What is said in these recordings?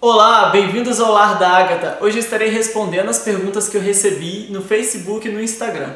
Olá, bem-vindos ao Lar da Agatha. Hoje estarei respondendo as perguntas que eu recebi no Facebook e no Instagram.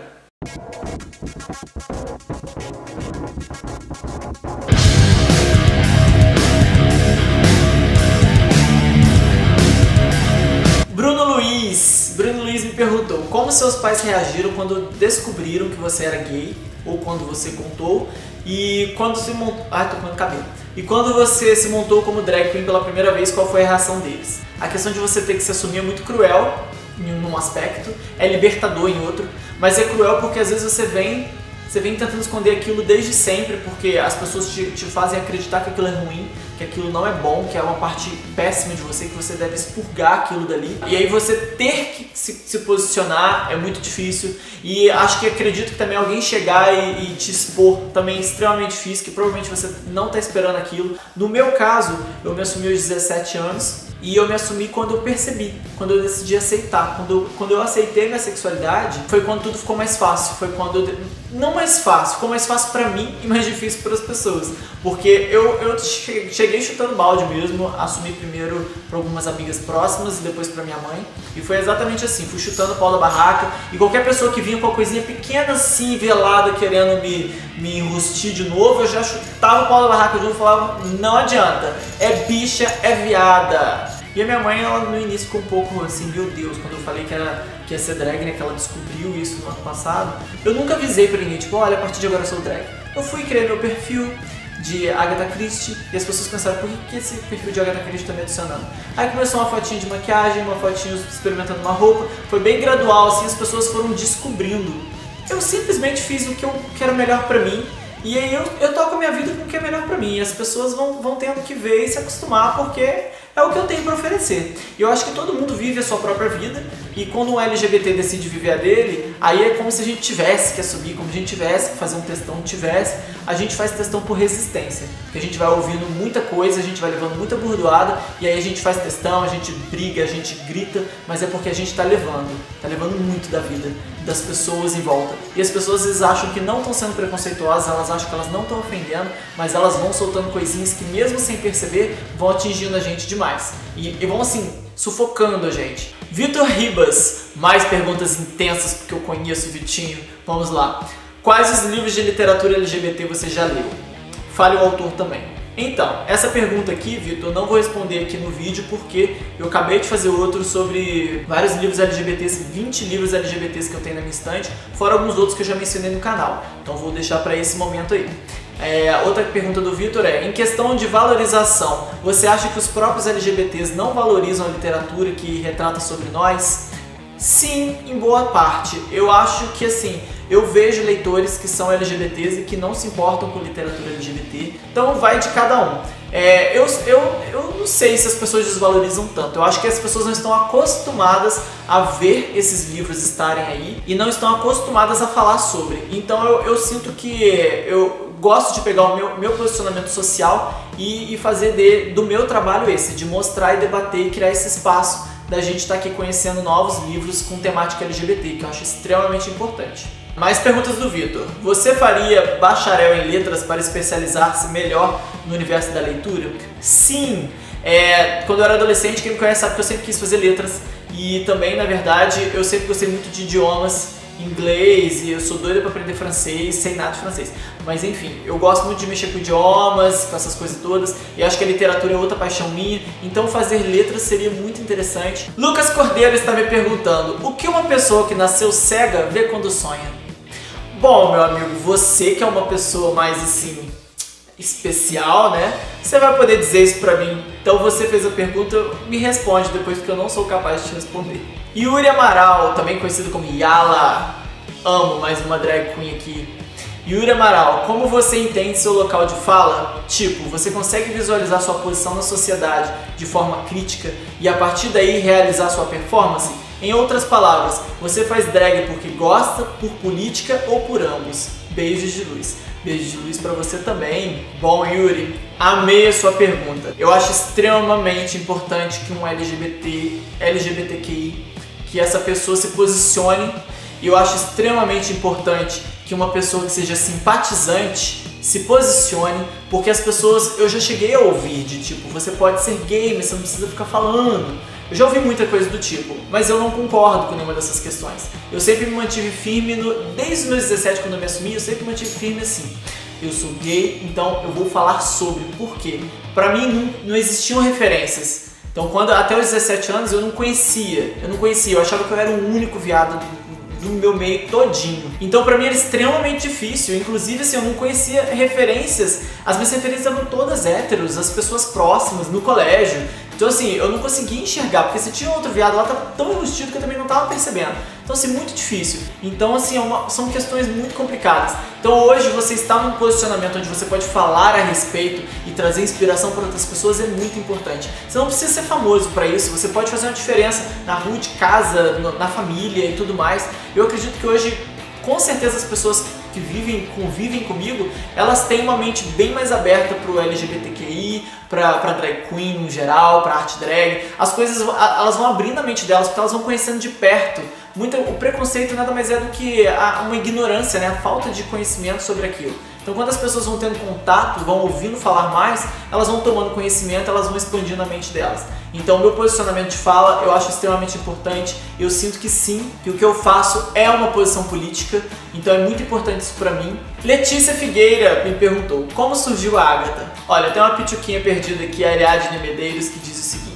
Bruno Luiz. Bruno Luiz me perguntou como seus pais reagiram quando descobriram que você era gay ou quando você contou e quando se montou. Ai, tô comendo cabelo. E quando você se montou como drag queen pela primeira vez, qual foi a reação deles? A questão de você ter que se assumir é muito cruel em um aspecto, é libertador em outro, mas é cruel porque às vezes você vem você vem tentando esconder aquilo desde sempre, porque as pessoas te, te, fazem acreditar que aquilo é ruim, que aquilo não é bom, que é uma parte péssima de você, que você deve expurgar aquilo dali. E aí você ter que se, se posicionar é muito difícil. E acho que acredito que também alguém chegar e, e te expor também é extremamente difícil, que provavelmente você não está esperando aquilo. No meu caso, eu me assumi aos 17 anos e eu me assumi quando eu percebi, quando eu decidi aceitar. Quando eu, quando eu aceitei minha sexualidade, foi quando tudo ficou mais fácil. Foi quando eu. Não mais fácil, ficou mais fácil para mim e mais difícil para as pessoas. Porque eu, eu cheguei chutando balde mesmo, assumi primeiro para algumas amigas próximas e depois para minha mãe. E foi exatamente assim: fui chutando o pau da barraca. E qualquer pessoa que vinha com uma coisinha pequena assim, velada, querendo me, me enrustir de novo, eu já chutava o pau da barraca de novo e falava: não adianta, é bicha, é viada. E a minha mãe, ela no início ficou um pouco assim, meu Deus, quando eu falei que, era, que ia ser drag, né, que ela descobriu isso no ano passado, eu nunca avisei pra ninguém, tipo, olha, a partir de agora eu sou drag. Eu fui criar meu perfil de Agatha Christie e as pessoas pensaram, por que esse perfil de Agatha Christie tá me adicionando? Aí começou uma fotinha de maquiagem, uma fotinha experimentando uma roupa, foi bem gradual, assim, as pessoas foram descobrindo. Eu simplesmente fiz o que, eu, era melhor pra mim, e aí eu, eu toco a minha vida com o que é melhor para mim. E as pessoas vão, vão tendo que ver e se acostumar porque é o que eu tenho para oferecer. E eu acho que todo mundo vive a sua própria vida e quando um LGBT decide viver a dele, aí é como se a gente tivesse que assumir, como se a gente tivesse que fazer um testão, tivesse. A gente faz testão por resistência, porque a gente vai ouvindo muita coisa, a gente vai levando muita burdoada e aí a gente faz testão, a gente briga, a gente grita, mas é porque a gente está levando, está levando muito da vida das pessoas em volta. E as pessoas às vezes acham que não estão sendo preconceituosas, elas acham que elas não estão ofendendo, mas elas vão soltando coisinhas que mesmo sem perceber vão atingindo a gente demais. E, e vão assim, sufocando a gente. Vitor Ribas, mais perguntas intensas porque eu conheço o Vitinho. Vamos lá. Quais os livros de literatura LGBT você já leu? Fale o autor também. Então, essa pergunta aqui, Vitor, não vou responder aqui no vídeo porque eu acabei de fazer outro sobre vários livros LGBTs, 20 livros LGBTs que eu tenho na minha estante, fora alguns outros que eu já mencionei no canal. Então vou deixar para esse momento aí. É, outra pergunta do Vitor é: em questão de valorização, você acha que os próprios LGBTs não valorizam a literatura que retrata sobre nós? Sim, em boa parte. Eu acho que assim, eu vejo leitores que são LGBTs e que não se importam com literatura LGBT, então vai de cada um. É, eu, eu, eu não sei se as pessoas desvalorizam tanto. Eu acho que as pessoas não estão acostumadas a ver esses livros estarem aí e não estão acostumadas a falar sobre. Então eu, eu sinto que eu gosto de pegar o meu, meu posicionamento social e, e fazer de, do meu trabalho esse, de mostrar e debater e criar esse espaço da gente estar tá aqui conhecendo novos livros com temática LGBT, que eu acho extremamente importante. Mais perguntas do Vitor. Você faria bacharel em letras para especializar-se melhor no universo da leitura? Sim! É, quando eu era adolescente, quem me conhece sabe que eu sempre quis fazer letras e também, na verdade, eu sempre gostei muito de idiomas inglês e eu sou doida para aprender francês, sem nada de francês. Mas enfim, eu gosto muito de mexer com idiomas, com essas coisas todas, e acho que a literatura é outra paixão minha, então fazer letras seria muito interessante. Lucas Cordeiro está me perguntando: o que uma pessoa que nasceu cega vê quando sonha? Bom, meu amigo, você que é uma pessoa mais assim especial, né? Você vai poder dizer isso pra mim. Então você fez a pergunta, me responde depois porque eu não sou capaz de te responder. Yuri Amaral, também conhecido como Yala. Amo mais uma drag queen aqui. Yuri Amaral, como você entende seu local de fala? Tipo, você consegue visualizar sua posição na sociedade de forma crítica e a partir daí realizar sua performance? Em outras palavras, você faz drag porque gosta, por política ou por ambos? Beijos de luz. Beijos de luz para você também. Bom, Yuri, amei a sua pergunta. Eu acho extremamente importante que um LGBT, LGBTQI que essa pessoa se posicione. E eu acho extremamente importante que uma pessoa que seja simpatizante se posicione, porque as pessoas, eu já cheguei a ouvir de tipo, você pode ser gay, mas você não precisa ficar falando. Eu já ouvi muita coisa do tipo, mas eu não concordo com nenhuma dessas questões. Eu sempre me mantive firme, no, desde os meus 17, quando eu me assumi, eu sempre me mantive firme assim. Eu sou gay, então eu vou falar sobre. Por quê? Pra mim não, não existiam referências. Então, quando até os 17 anos eu não conhecia, eu não conhecia, eu achava que eu era o único viado do meu meio todinho. Então para mim era extremamente difícil, inclusive assim, eu não conhecia referências, as minhas referências eram todas héteros, as pessoas próximas, no colégio. Então assim, eu não conseguia enxergar, porque se tinha outro viado lá, tava tão enrustido que eu também não tava percebendo. Então assim, muito difícil. Então assim, é uma, são questões muito complicadas. Então hoje você está num posicionamento onde você pode falar a respeito e trazer inspiração para outras pessoas é muito importante. Você não precisa ser famoso para isso, você pode fazer uma diferença na rua de casa, na família e tudo mais. Eu acredito que hoje, com certeza as pessoas que vivem, convivem comigo, elas têm uma mente bem mais aberta para o LGBTQI, para drag queen no geral, para arte drag. As coisas elas vão abrindo a mente delas porque elas vão conhecendo de perto. Muito, o preconceito nada mais é do que a, uma ignorância, né? a falta de conhecimento sobre aquilo. Então, quando as pessoas vão tendo contato, vão ouvindo falar mais, elas vão tomando conhecimento, elas vão expandindo a mente delas. Então, meu posicionamento de fala eu acho extremamente importante. Eu sinto que sim, que o que eu faço é uma posição política, então é muito importante isso para mim. Letícia Figueira me perguntou como surgiu a Agatha. Olha, tem uma pituquinha perdida aqui, a Ariadne Medeiros, que diz o seguinte.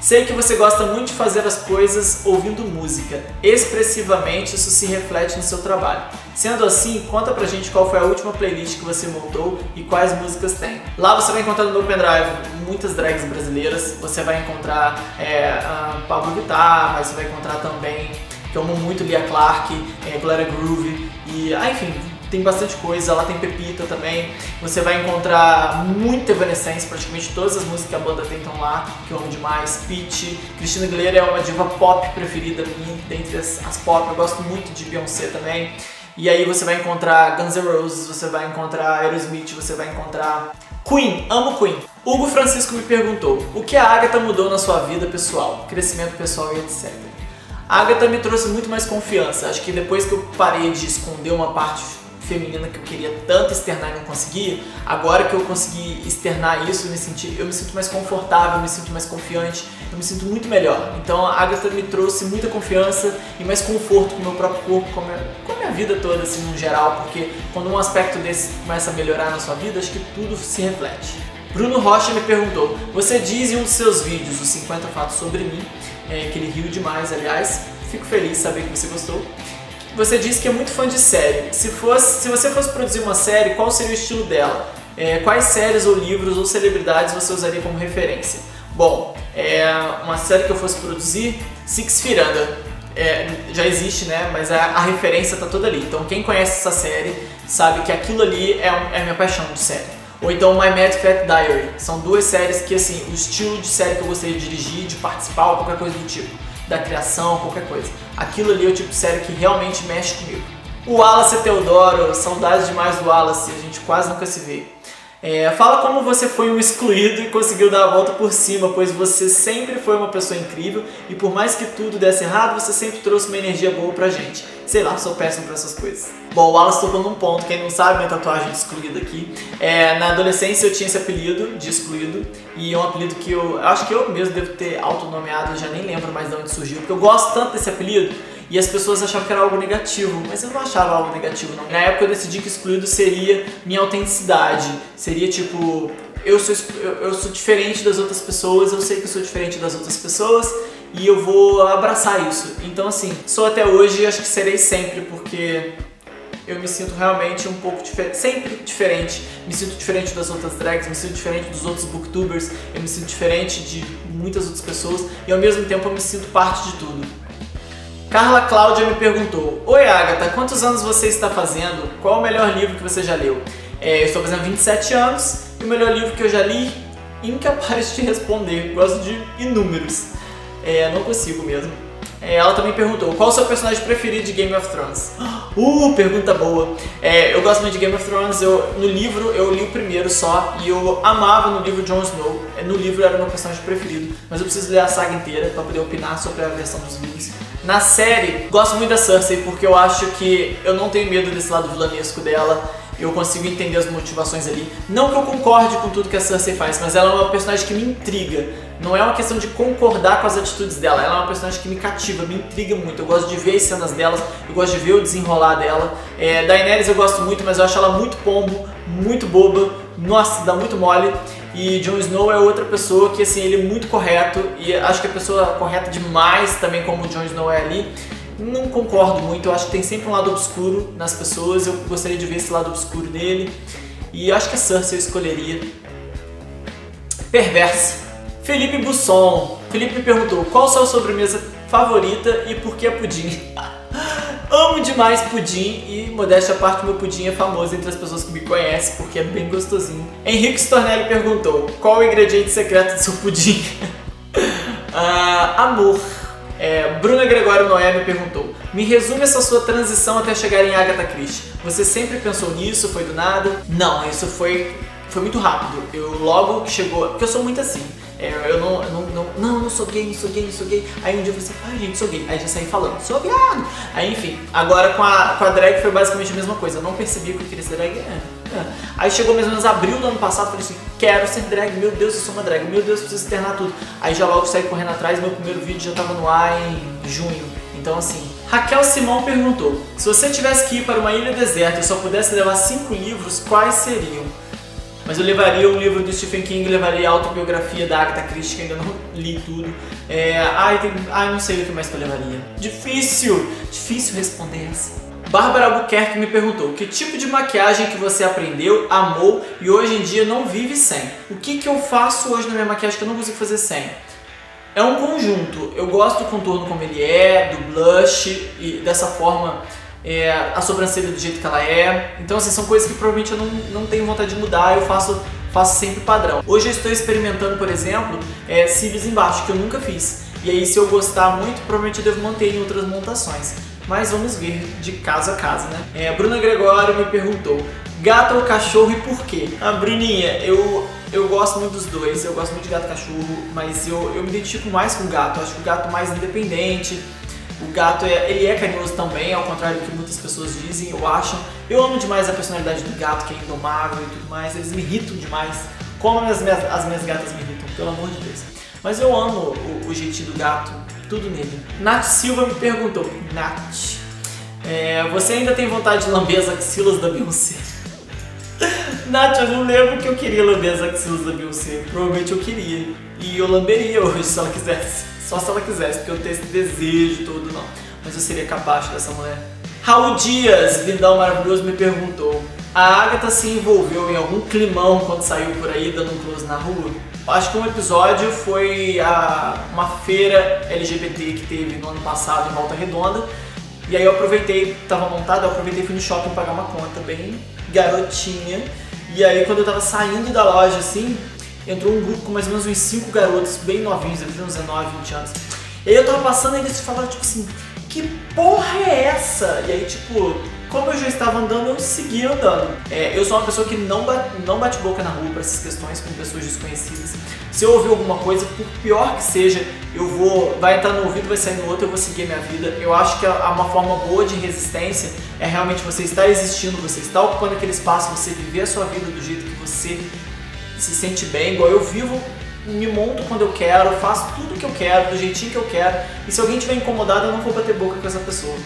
Sei que você gosta muito de fazer as coisas ouvindo música. Expressivamente, isso se reflete no seu trabalho. Sendo assim, conta pra gente qual foi a última playlist que você montou e quais músicas tem. Lá você vai encontrar no meu pendrive muitas drags brasileiras. Você vai encontrar é, Pablo Vittar, mas você vai encontrar também, que eu amo muito, Lia Clark, é, Glória Groove e, ah, enfim, tem bastante coisa, lá tem Pepita também. Você vai encontrar muita Evanescence, praticamente todas as músicas que a banda tem estão lá, que eu amo demais. Peach, Christina Aguilera é uma diva pop preferida minha, dentre as, as pop, eu gosto muito de Beyoncé também. E aí você vai encontrar Guns N' Roses, você vai encontrar Aerosmith, você vai encontrar Queen, amo Queen. Hugo Francisco me perguntou, o que a Agatha mudou na sua vida pessoal, crescimento pessoal e etc. A Agatha me trouxe muito mais confiança. Acho que depois que eu parei de esconder uma parte feminina que eu queria tanto externar e não conseguia, agora que eu consegui externar isso, eu me, senti, eu me sinto mais confortável, eu me sinto mais confiante, eu me sinto muito melhor. Então a Agatha me trouxe muita confiança e mais conforto com o meu próprio corpo, com a, minha, minha vida toda, assim, no geral, porque quando um aspecto desse começa a melhorar na sua vida, acho que tudo se reflete. Bruno Rocha me perguntou: Você diz em um dos seus vídeos, os 50 fatos sobre mim, é, que ele riu demais, aliás, fico feliz de saber que você gostou você disse que é muito fã de série. Se, fosse, se você fosse produzir uma série, qual seria o estilo dela? É, quais séries ou livros ou celebridades você usaria como referência? Bom, é, uma série que eu fosse produzir, Six Under. É, já existe, né? Mas a, a referência tá toda ali. Então quem conhece essa série sabe que aquilo ali é, um, é a minha paixão de série. Ou então My Mad Fat Diary. São duas séries que, assim, o estilo de série que eu gostaria de dirigir, de participar ou qualquer coisa do tipo da criação, qualquer coisa. Aquilo ali é o tipo de série que realmente mexe comigo. O Wallace Teodoro, saudades demais do Wallace, a gente quase nunca se vê. É, fala como você foi um excluído e conseguiu dar a volta por cima, pois você sempre foi uma pessoa incrível e por mais que tudo desse errado, você sempre trouxe uma energia boa pra gente. Sei lá, sou péssimo pra essas coisas. Bom, o Wallace tocou num ponto, quem não sabe, minha tatuagem de excluído aqui. É, na adolescência eu tinha esse apelido de excluído e é um apelido que eu, acho que eu mesmo devo ter autonomeado, já nem lembro mais de onde surgiu, porque eu gosto tanto desse apelido e as pessoas achavam que era algo negativo, mas eu não achava algo negativo não. Na época eu decidi que excluído seria minha autenticidade, seria tipo, eu sou, eu, sou diferente das outras pessoas, eu sei que eu sou diferente das outras pessoas e eu vou abraçar isso. Então assim, sou até hoje e acho que serei sempre, porque eu me sinto realmente um pouco diferente, sempre diferente. Me sinto diferente das outras drags, me sinto diferente dos outros booktubers, eu me sinto diferente de muitas outras pessoas e ao mesmo tempo eu me sinto parte de tudo. Carla Cláudia me perguntou: Oi Agatha, quantos anos você está fazendo? Qual o melhor livro que você já leu? É, eu estou fazendo 27 anos e o melhor livro que eu já li, incapaz de responder. Gosto de inúmeros. É, não consigo mesmo. É, ela também perguntou: Qual o seu personagem preferido de Game of Thrones? Uh, pergunta boa. É, eu gosto muito de Game of Thrones. Eu, no livro eu li o primeiro só e eu amava no livro Jon Snow. É, no livro era o meu personagem preferido, mas eu preciso ler a saga inteira para poder opinar sobre a versão dos livros. Na série, gosto muito da Cersei porque eu acho que eu não tenho medo desse lado vilanesco dela. Eu consigo entender as motivações ali. Não que eu concorde com tudo que a Cersei faz, mas ela é uma personagem que me intriga. Não é uma questão de concordar com as atitudes dela, ela é uma personagem que me cativa, me intriga muito. Eu gosto de ver as cenas delas, eu gosto de ver o desenrolar dela. É, Daenerys eu gosto muito, mas eu acho ela muito pombo, muito boba, nossa, dá muito mole. E Jon Snow é outra pessoa que, assim, ele é muito correto, e acho que a pessoa correta demais também, como o Jon Snow é ali. Não concordo muito, eu acho que tem sempre um lado obscuro nas pessoas, eu gostaria de ver esse lado obscuro nele. E acho que a Cersei eu escolheria. Perversa. Felipe Busson. Felipe perguntou qual sua sobremesa favorita e por que pudim. Amo demais pudim e, modéstia à parte, meu pudim é famoso entre as pessoas que me conhecem porque é bem gostosinho. Henrique Stornelli perguntou qual o ingrediente secreto do seu pudim? uh, amor. É, Bruna Gregório Noé me perguntou: Me resume essa sua transição até chegar em Agatha Christie. Você sempre pensou nisso? Foi do nada? Não, isso foi, foi muito rápido. Eu logo que chegou. Porque eu sou muito assim. É, eu não, não, não, não, não sou gay, não sou gay, não sou gay. Aí um dia eu falei assim, ai gente, sou gay. Aí já saí falando, sou viado. Aí enfim, agora com a, com a drag foi basicamente a mesma coisa. Eu não percebi que eu queria ser drag. É. Aí chegou mais ou menos abril do ano passado, falei assim, quero ser drag, meu Deus, eu sou uma drag, meu Deus, preciso externar tudo. Aí já logo saí correndo atrás, meu primeiro vídeo já tava no ar em junho. Então assim, Raquel Simão perguntou: se você tivesse que ir para uma ilha deserta e só pudesse levar cinco livros, quais seriam? Mas eu levaria um livro do Stephen King, levaria a autobiografia da Agatha Christie, que ainda não li tudo. É, ai, tem, ai, não sei o que mais que eu levaria. Difícil, difícil responder essa. Bárbara Albuquerque me perguntou que tipo de maquiagem que você aprendeu, amou e hoje em dia não vive sem. O que, que eu faço hoje na minha maquiagem que eu não consigo fazer sem? É um conjunto. Eu gosto do contorno como ele é, do blush e dessa forma é, a sobrancelha do jeito que ela é. Então, assim, são coisas que provavelmente eu não, não tenho vontade de mudar, eu faço, faço sempre padrão. Hoje eu estou experimentando, por exemplo, é, cílios embaixo, que eu nunca fiz. E aí, se eu gostar muito, provavelmente eu devo manter em outras montações. Mas vamos ver de caso a caso, né? É, a Bruna Gregório me perguntou: gato ou cachorro e por quê? A Bruninha, eu, eu gosto muito dos dois, eu gosto muito de gato e cachorro, mas eu, eu me identifico mais com o gato. Eu acho que o gato mais independente, o gato é, ele é carinhoso também, ao contrário do que muitas pessoas dizem ou acham. Eu amo demais a personalidade do gato, que é indomável e tudo mais. Eles me irritam demais. Como as minhas, as minhas gatas me irritam, pelo amor de Deus. Mas eu amo o, o jeitinho do gato, tudo nele. Nath Silva me perguntou: Nath, é, você ainda tem vontade de lamber as axilas da Beyoncé? Nath, eu não lembro que eu queria lamber as axilas da Beyoncé. Provavelmente eu queria. E eu lamberia hoje se ela quisesse. Só se ela quisesse, porque eu tenho esse desejo todo, não. Mas eu seria capaz dessa mulher. Raul Dias, lindão maravilhoso, me perguntou: A Agatha se envolveu em algum climão quando saiu por aí dando um close na rua? Acho que um episódio foi a, uma feira LGBT que teve no ano passado em Volta Redonda. E aí eu aproveitei, tava montado, eu aproveitei fui no shopping pagar uma conta bem garotinha. E aí quando eu tava saindo da loja assim, entrou um grupo com mais ou menos uns 5 garotos bem novinhos, eles tinham 19, 20 anos. E aí eu tava passando e eles falaram, tipo assim, que porra é essa? E aí, tipo, como eu já estava andando, eu seguia andando. É, eu sou uma pessoa que não bate, não bate boca na rua para essas questões com pessoas desconhecidas. Se eu ouvir alguma coisa, por pior que seja, eu vou. Vai entrar no ouvido, vai sair no outro, eu vou seguir a minha vida. Eu acho que uma forma boa de resistência é realmente você estar existindo, você estar ocupando aquele espaço, você viver a sua vida do jeito que você se sente bem, igual eu vivo, me monto quando eu quero, faço tudo que eu quero, do jeitinho que eu quero, e se alguém estiver incomodado, eu não vou bater boca com essa pessoa.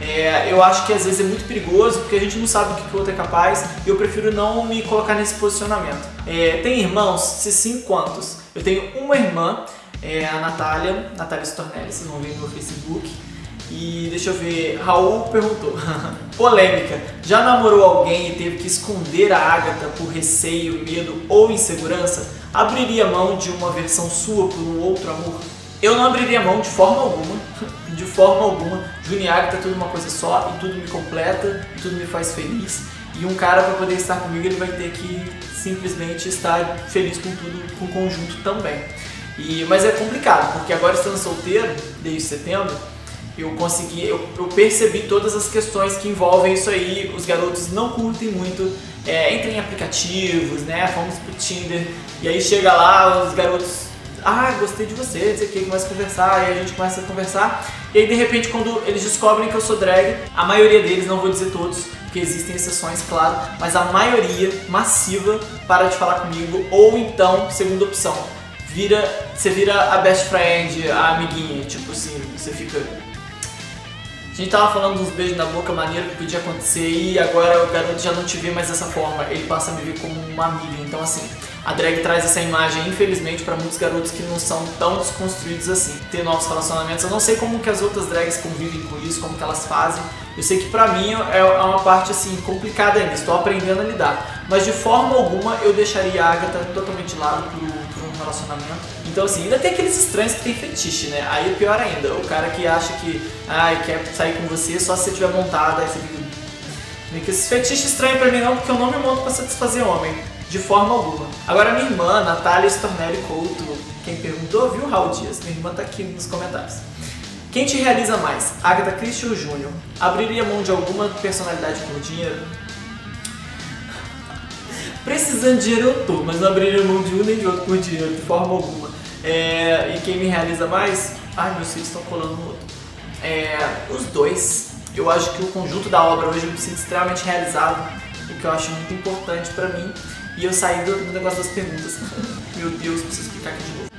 É, eu acho que às vezes é muito perigoso porque a gente não sabe o que o outro é capaz e eu prefiro não me colocar nesse posicionamento. É, tem irmãos? Se sim, quantos? Eu tenho uma irmã, é, a Natália, Natália Stornelli, vocês vão ver no meu Facebook. E deixa eu ver, Raul perguntou: Polêmica. Já namorou alguém e teve que esconder a Agatha por receio, medo ou insegurança? Abriria mão de uma versão sua por um outro amor? Eu não abriria mão de forma alguma. De forma alguma. Juni Agatha é tudo uma coisa só e tudo me completa e tudo me faz feliz. E um cara para poder estar comigo, ele vai ter que simplesmente estar feliz com tudo, com o conjunto também. E, mas é complicado, porque agora estando solteiro, desde setembro, eu consegui, eu, eu, percebi todas as questões que envolvem isso aí. Os garotos não curtem muito, é, entrem em aplicativos, né? Vamos pro Tinder, e aí chega lá, os garotos, ah, gostei de você, não sei o que, começa a conversar, e a gente começa a conversar, e aí de repente quando eles descobrem que eu sou drag, a maioria deles, não vou dizer todos, porque existem exceções, claro, mas a maioria massiva para de falar comigo, ou então, segunda opção, vira, você vira a best friend, a amiguinha, tipo assim, você fica. Gente tava falando dos beijos na boca maneiro que podia acontecer e agora o garoto já não te vê mais dessa forma, ele passa a me ver como uma amiga. Então assim, a drag traz essa imagem, infelizmente, para muitos garotos que não são tão desconstruídos assim. Ter novos relacionamentos, eu não sei como que as outras drags convivem com isso, como que elas fazem. Eu sei que pra mim é uma parte assim complicada ainda, estou aprendendo a lidar. Mas de forma alguma eu deixaria a Agatha totalmente lado por, por um relacionamento. Então assim, ainda tem aqueles estranhos que tem fetiche, né? Aí é pior ainda, o cara que acha que ah, quer sair com você só se você tiver montada, aí você fica. Meio que esse fetiche estranho pra mim não, porque eu não me monto pra satisfazer homem. De forma alguma. Agora minha irmã, Natália Stornelli Couto, quem perguntou, viu, Raul Dias? Minha irmã tá aqui nos comentários. Quem te realiza mais, Agatha Christie ou Júnior? Abriria mão de alguma personalidade por dinheiro? Precisando de dinheiro eu tô, mas não abriria mão de um nem de outro por dinheiro, de forma alguma. É, e quem me realiza mais? Ai, meus filhos estão colando no outro. É, os dois. Eu acho que o conjunto da obra hoje eu me sinto extremamente realizado, o que eu acho muito importante pra mim. E eu saí do, do negócio das perguntas. Meu Deus, preciso explicar aqui de novo.